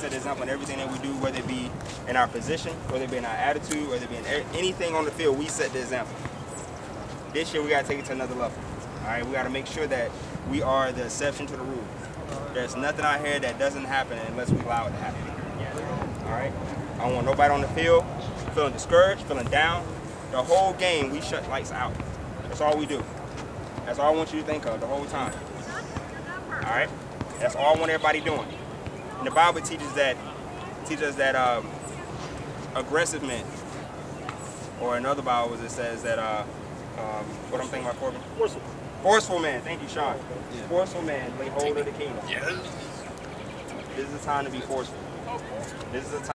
set the example in everything that we do, whether it be in our position, whether it be in our attitude, whether it be in anything on the field, we set the example. This year we gotta take it to another level. All right, we gotta make sure that we are the exception to the rule. There's nothing out here that doesn't happen unless we allow it to happen. All right. I don't want nobody on the field feeling discouraged, feeling down. The whole game we shut lights out. That's all we do. That's all I want you to think of the whole time. All right. That's all I want everybody doing. And the Bible teaches that teaches us that um, aggressive men, or another Bible Bibles it says that uh, um, what I'm thinking about Corbin. Forceful. Forceful man. Thank you, Sean. Forceful man lay hold of the kingdom. Yes. This is the time to be forceful. This is the time.